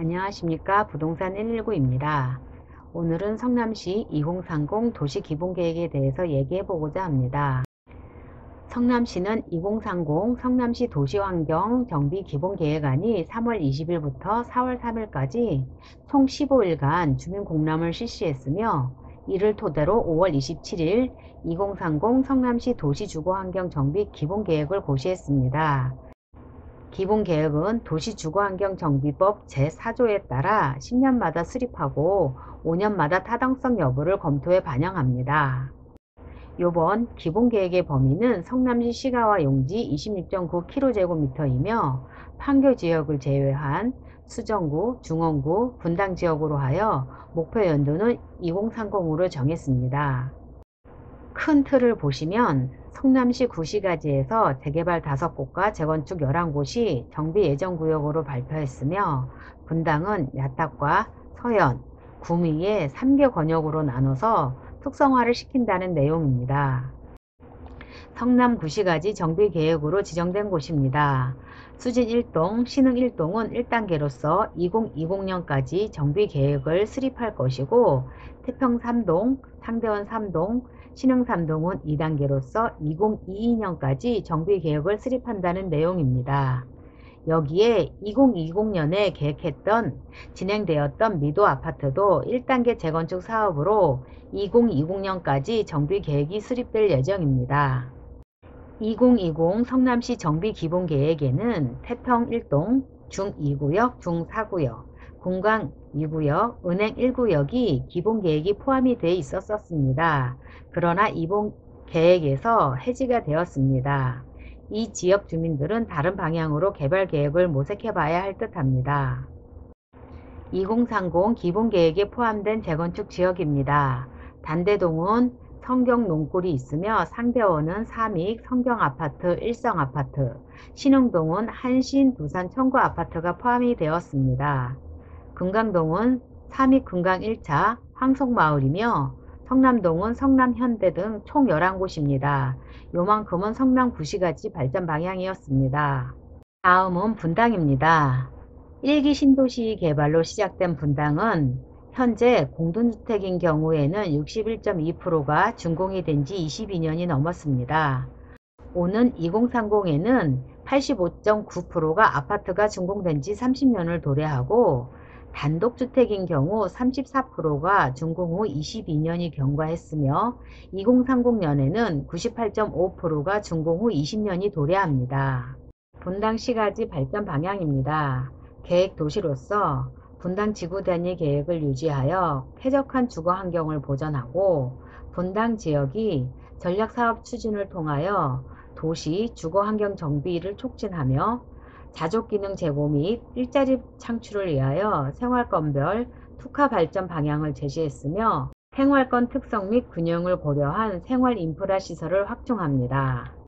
안녕하십니까 부동산 119입니다. 오늘은 성남시 2030 도시기본계획에 대해서 얘기해 보고자 합니다. 성남시는 2030 성남시 도시환경 정비 기본계획안이 3월 20일부터 4월 3일까지 총 15일간 주민공람을 실시했으며 이를 토대로 5월 27일 2030 성남시 도시주거환경 정비 기본계획을 고시했습니다. 기본계획은 도시주거환경정비법 제4조에 따라 10년마다 수립하고 5년마다 타당성 여부를 검토해 반영합니다. 요번 기본계획의 범위는 성남시 시가와 용지 26.9km제곱미터이며 판교지역을 제외한 수정구, 중원구, 분당지역으로 하여 목표 연도는 2030으로 정했습니다. 큰 틀을 보시면 성남시 구시가지에서 재개발 5곳과 재건축 11곳이 정비 예정 구역으로 발표했으며 분당은 야탁과 서현, 구미의 3개 권역으로 나눠서 특성화를 시킨다는 내용입니다. 성남 구시가지 정비계획으로 지정된 곳입니다. 수진 1동, 신흥 1동은 1단계로서 2020년까지 정비계획을 수립할 것이고 태평 3동, 상대원 3동, 신흥 3동은 2단계로서 2022년까지 정비계획을 수립한다는 내용입니다. 여기에 2020년에 계획했던 진행되었던 미도 아파트도 1단계 재건축 사업으로 2020년까지 정비 계획이 수립될 예정입니다. 2020 성남시 정비기본계획에는 태평 1동, 중 2구역, 중 4구역, 공강 2구역, 은행 1구역이 기본계획이 포함이 돼 있었습니다. 그러나 이번 계획에서 해지가 되었습니다. 이 지역 주민들은 다른 방향으로 개발 계획을 모색해 봐야 할 듯합니다. 2030 기본계획에 포함된 재건축 지역입니다. 단대동은 성경 농골이 있으며 상대원은 삼익 성경아파트 일성아파트 신흥동은 한신 두산 청구아파트가 포함이 되었습니다. 금강동은 삼익 금강 1차 황석마을이며 성남동은 성남현대 등 총 11곳입니다. 요만큼은 성남구시가지 발전 방향이었습니다. 다음은 분당입니다. 1기 신도시 개발로 시작된 분당은 현재 공동주택인 경우에는 61.2%가 준공이 된 지 22년이 넘었습니다. 오는 2030에는 85.9%가 아파트가 준공된 지 30년을 도래하고 단독주택인 경우 34%가 준공 후 22년이 경과했으며 2030년에는 98.5%가 준공 후 20년이 도래합니다. 분당시가지 발전 방향입니다. 계획 도시로서 분당 지구 단위 계획을 유지하여 쾌적한 주거 환경을 보전하고 분당 지역이 전략 사업 추진을 통하여 도시 주거 환경 정비를 촉진하며 자족 기능 제고 및 일자리 창출을 위하여 생활권별 특화 발전 방향을 제시했으며 생활권 특성 및 균형을 고려한 생활 인프라 시설을 확충합니다.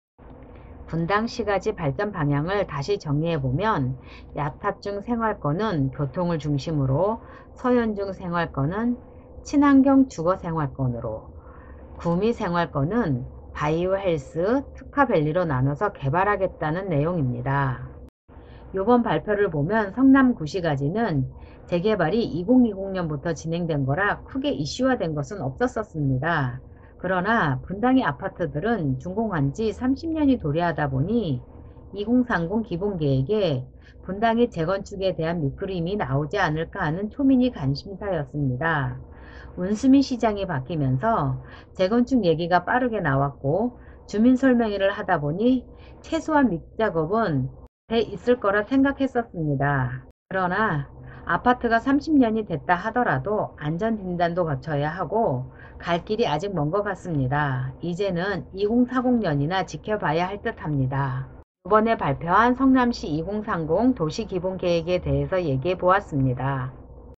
분당 시가지 발전 방향을 다시 정리해보면 야탑중 생활권은 교통을 중심으로 서현중 생활권은 친환경 주거 생활권으로 구미 생활권은 바이오 헬스 특화밸리로 나눠서 개발하겠다는 내용입니다. 이번 발표를 보면 성남구시가지는 재개발이 2020년부터 진행된 거라 크게 이슈화된 것은 없었습니다. 그러나 분당의 아파트들은 준공한 지 30년이 도래하다 보니 2030 기본계획에 분당의 재건축에 대한 밑그림이 나오지 않을까 하는 초민이 관심사였습니다. 운수민 시장이 바뀌면서 재건축 얘기가 빠르게 나왔고 주민 설명회를 하다 보니 최소한 밑작업은 돼 있을 거라 생각했었습니다. 그러나 아파트가 30년이 됐다 하더라도 안전진단도 거쳐야 하고 갈 길이 아직 먼 것 같습니다. 이제는 2040년이나 지켜봐야 할 듯 합니다. 이번에 발표한 성남시 2030 도시기본계획에 대해서 얘기해 보았습니다.